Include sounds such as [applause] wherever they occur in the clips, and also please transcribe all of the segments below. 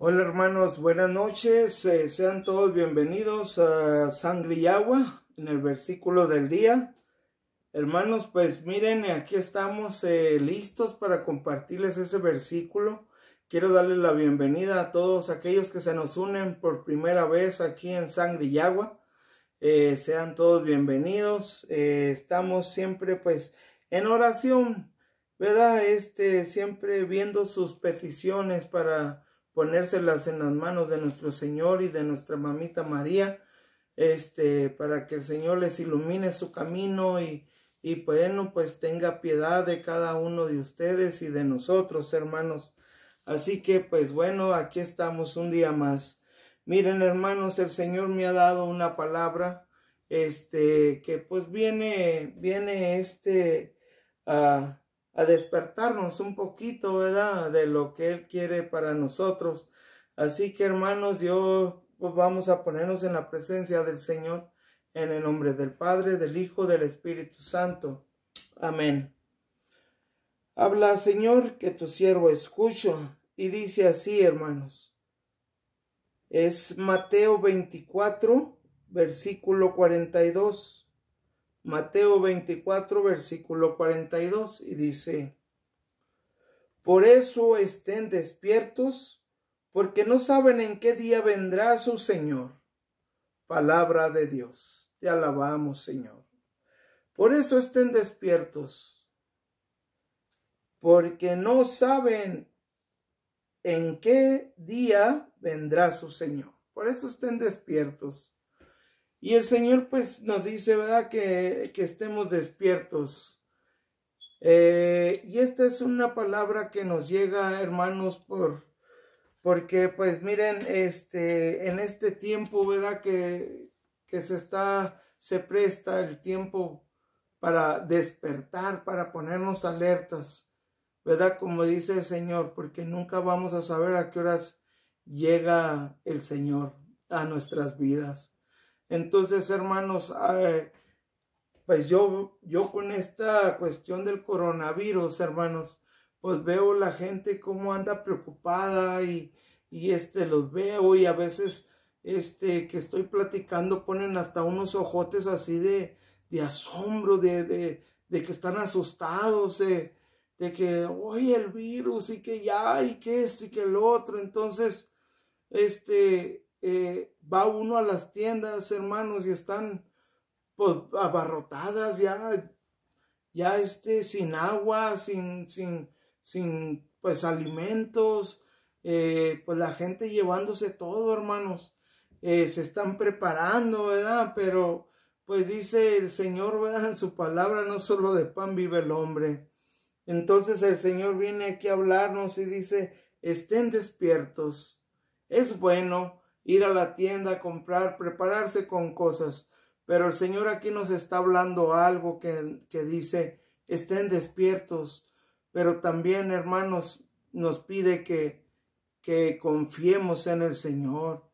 Hola hermanos, buenas noches. Eh, sean todos bienvenidos a Sangre y Agua en el versículo del día. Hermanos, pues miren, aquí estamos eh, listos para compartirles ese versículo. Quiero darle la bienvenida a todos aquellos que se nos unen por primera vez aquí en Sangre y Agua. Eh, sean todos bienvenidos. estamos siempre pues en oración, ¿verdad? Este, siempre viendo sus peticiones para ponérselas en las manos de nuestro Señor y de nuestra mamita María, este, para que el Señor les ilumine su camino y, y bueno, pues tenga piedad de cada uno de ustedes y de nosotros, hermanos. Así que, pues bueno, aquí estamos un día más. Miren, hermanos, el Señor me ha dado una palabra, este, que pues viene, viene este, a a despertarnos un poquito, ¿verdad? De lo que Él quiere para nosotros. Así que hermanos, yo pues vamos a ponernos en la presencia del Señor en el nombre del Padre, del Hijo, del Espíritu Santo. Amén. Habla, Señor, que tu siervo escucho. Y dice así, hermanos. Es Mateo 24, versículo 42. Mateo 24, versículo 42, y dice, Por eso estén despiertos, porque no saben en qué día vendrá su Señor. Palabra de Dios. Te alabamos, Señor. Por eso estén despiertos, porque no saben en qué día vendrá su Señor. Por eso estén despiertos. Y el Señor pues nos dice, ¿verdad? Que, que estemos despiertos. Eh, y esta es una palabra que nos llega, hermanos, por, porque pues miren, este, en este tiempo, ¿verdad? Que, que se está, se presta el tiempo para despertar, para ponernos alertas, ¿verdad? Como dice el Señor, porque nunca vamos a saber a qué horas llega el Señor a nuestras vidas. Entonces, hermanos, pues yo, yo con esta cuestión del coronavirus, hermanos, pues veo la gente cómo anda preocupada y, y este, los veo y a veces, este, que estoy platicando ponen hasta unos ojotes así de, de asombro, de, de, de que están asustados, de, de que, oye, el virus y que ya, y que esto y que el otro. Entonces, este, eh, va uno a las tiendas, hermanos, y están pues, abarrotadas ya, ya este, sin agua, sin, sin, sin, pues, alimentos, eh, pues la gente llevándose todo, hermanos, eh, se están preparando, ¿verdad? Pero, pues dice el Señor, ¿verdad? En su palabra, no solo de pan vive el hombre. Entonces el Señor viene aquí a hablarnos y dice, estén despiertos. Es bueno ir a la tienda a comprar, prepararse con cosas. Pero el Señor aquí nos está hablando algo que, que dice, estén despiertos. Pero también, hermanos, nos pide que, que confiemos en el Señor,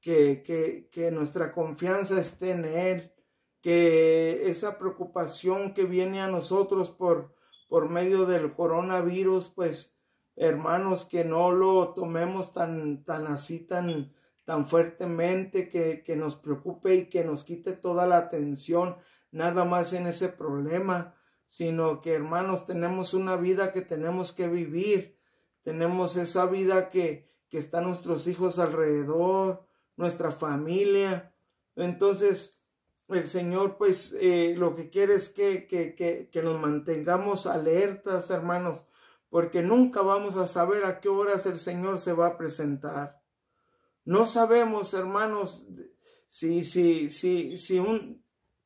que, que, que nuestra confianza esté en Él, que esa preocupación que viene a nosotros por, por medio del coronavirus, pues, hermanos, que no lo tomemos tan, tan así, tan, tan fuertemente que, que nos preocupe y que nos quite toda la atención nada más en ese problema, sino que hermanos tenemos una vida que tenemos que vivir, tenemos esa vida que, que están nuestros hijos alrededor, nuestra familia. Entonces, el Señor, pues, eh, lo que quiere es que, que, que, que nos mantengamos alertas, hermanos, porque nunca vamos a saber a qué horas el Señor se va a presentar. No sabemos, hermanos, si, si, si, si un,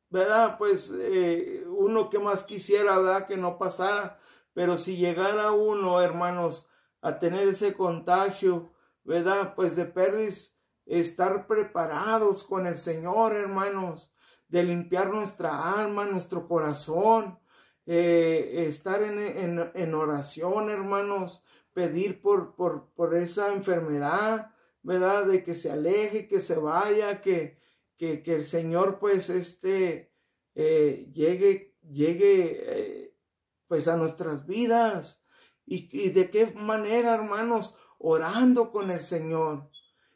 ¿verdad? Pues eh, uno que más quisiera, ¿verdad? Que no pasara, pero si llegara uno, hermanos, a tener ese contagio, ¿verdad? Pues de perdis, estar preparados con el Señor, hermanos, de limpiar nuestra alma, nuestro corazón, eh, estar en, en, en, oración, hermanos, pedir por, por, por esa enfermedad, ¿verdad? De que se aleje, que se vaya, que, que, que el Señor pues este eh, llegue, llegue eh, pues a nuestras vidas. Y, de qué manera, hermanos, orando con el Señor.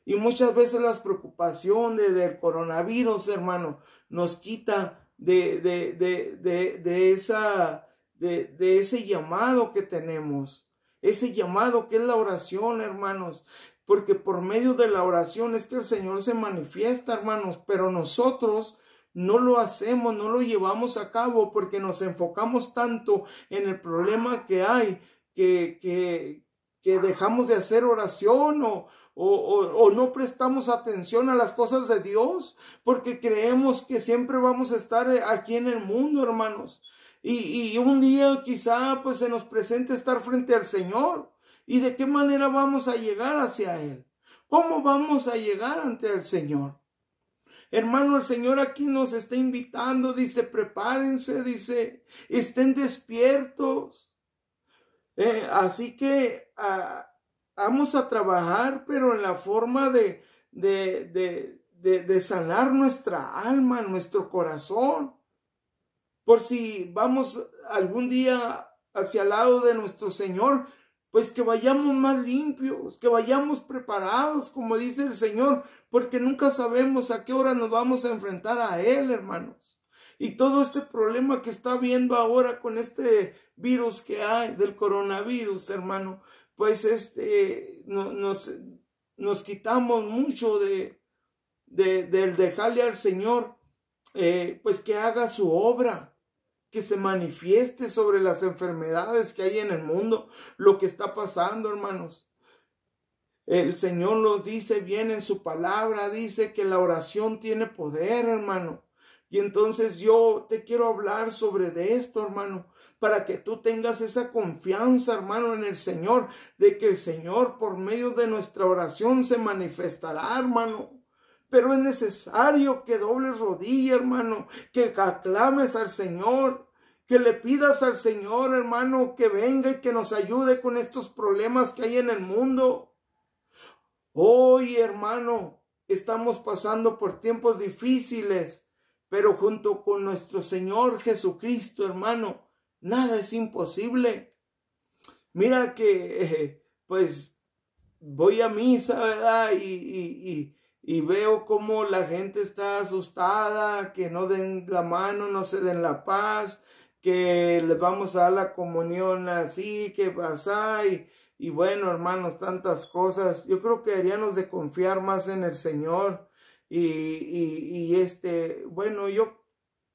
Y muchas veces las preocupaciones del coronavirus, hermano, nos quita de, de, de, de, esa, de ese llamado que tenemos. Ese llamado que es la oración, hermanos. Porque por medio de la oración es que el Señor se manifiesta, hermanos. Pero nosotros no lo hacemos, no lo llevamos a cabo porque nos enfocamos tanto en el problema que hay que, que, que dejamos de hacer oración o, o, no prestamos atención a las cosas de Dios porque creemos que siempre vamos a estar aquí en el mundo, hermanos. Y, y un día quizá pues se nos presente estar frente al Señor. ¿Y de qué manera vamos a llegar hacia Él? ¿Cómo vamos a llegar ante el Señor? Hermano, el Señor aquí nos está invitando, dice, prepárense, dice, estén despiertos. Eh, así que ah, vamos a trabajar, pero en la forma de, de, de, de, sanar nuestra alma, nuestro corazón. Por si vamos algún día hacia el lado de nuestro Señor, pues que vayamos más limpios, que vayamos preparados, como dice el Señor, porque nunca sabemos a qué hora nos vamos a enfrentar a Él, hermanos. Y todo este problema que está viendo ahora con este virus que hay del coronavirus, hermano, pues este, nos, nos quitamos mucho de, de, del dejarle al Señor, eh, pues que haga su obra, que se manifieste sobre las enfermedades que hay en el mundo, lo que está pasando, hermanos. El Señor nos dice bien en su palabra, dice que la oración tiene poder, hermano. Y entonces yo te quiero hablar sobre de esto, hermano, para que tú tengas esa confianza, hermano, en el Señor, de que el Señor por medio de nuestra oración se manifestará, hermano. Pero es necesario que dobles rodilla, hermano, que aclames al Señor, que le pidas al Señor, hermano, que venga y que nos ayude con estos problemas que hay en el mundo. Hoy, hermano, estamos pasando por tiempos difíciles, pero junto con nuestro Señor Jesucristo, hermano, nada es imposible. Mira que, [laughs] pues, voy a misa, ¿verdad? Y, y, veo cómo la gente está asustada, que no den la mano, no se den la paz, que les vamos a dar la comunión así, que pasa y, y bueno, hermanos, tantas cosas. Yo creo que deberíamos de confiar más en el Señor y, y, este, bueno, yo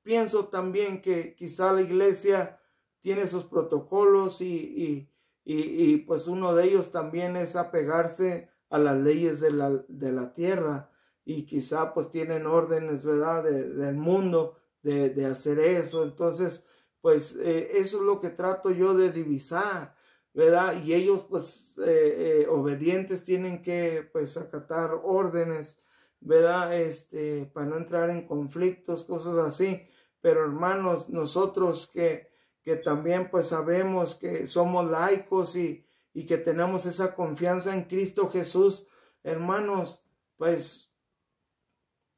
pienso también que quizá la iglesia tiene sus protocolos y, y, y, pues uno de ellos también es apegarse a las leyes de la, de la tierra y quizá pues tienen órdenes, ¿verdad?, del mundo de, de hacer eso. Entonces, pues eh, eso es lo que trato yo de divisar, ¿verdad? Y ellos pues eh, eh, obedientes tienen que pues acatar órdenes, ¿verdad? Este, para no entrar en conflictos, cosas así. Pero hermanos, nosotros que, que también pues sabemos que somos laicos y, y que tenemos esa confianza en Cristo Jesús, hermanos, pues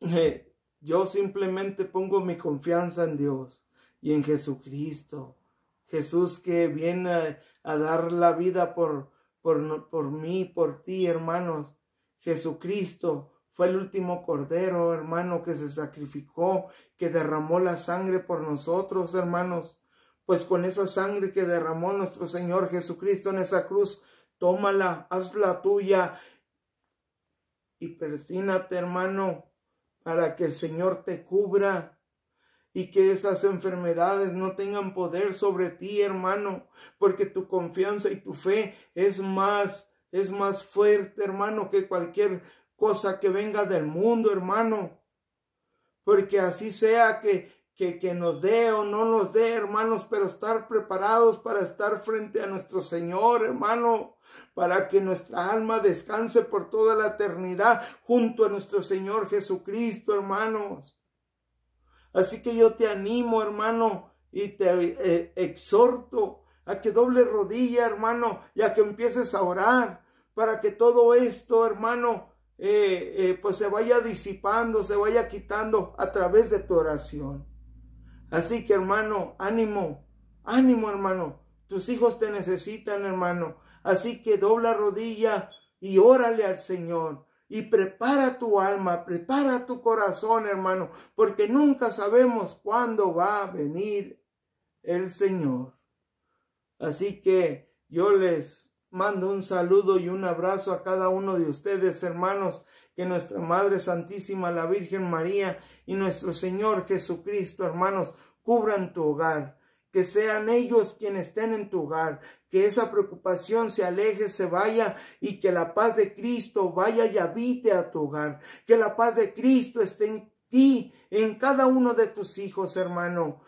[laughs] yo simplemente pongo mi confianza en Dios y en Jesucristo. Jesús que viene a, dar la vida por, por, por mí, por ti, hermanos. Jesucristo fue el último cordero, hermano, que se sacrificó, que derramó la sangre por nosotros, hermanos. Pues con esa sangre que derramó nuestro Señor Jesucristo en esa cruz, tómala, hazla tuya y persínate, hermano, para que el Señor te cubra y que esas enfermedades no tengan poder sobre ti, hermano, porque tu confianza y tu fe es más, es más fuerte, hermano, que cualquier cosa que venga del mundo, hermano. Porque así sea que, que, que nos dé o no nos dé, hermanos, pero estar preparados para estar frente a nuestro Señor, hermano, para que nuestra alma descanse por toda la eternidad junto a nuestro Señor Jesucristo, hermanos. Así que yo te animo, hermano, y te eh, exhorto a que doble rodilla, hermano, y a que empieces a orar para que todo esto, hermano, eh, eh, pues se vaya disipando, se vaya quitando a través de tu oración. Así que, hermano, ánimo, ánimo, hermano. Tus hijos te necesitan, hermano. Así que dobla rodilla y órale al Señor. Y prepara tu alma, prepara tu corazón, hermano, porque nunca sabemos cuándo va a venir el Señor. Así que yo les mando un saludo y un abrazo a cada uno de ustedes, hermanos, que nuestra Madre Santísima, la Virgen María y nuestro Señor Jesucristo, hermanos, cubran tu hogar, que sean ellos quienes estén en tu hogar, que esa preocupación se aleje, se vaya y que la paz de Cristo vaya y habite a tu hogar, que la paz de Cristo esté en ti, en cada uno de tus hijos, hermano.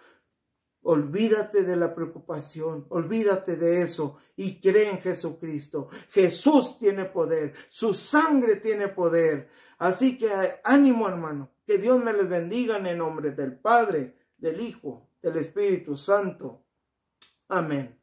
Olvídate de la preocupación, olvídate de eso y cree en Jesucristo. Jesús tiene poder, su sangre tiene poder. Así que ánimo hermano, que Dios me les bendiga en el nombre del Padre, del Hijo, del Espíritu Santo. Amén.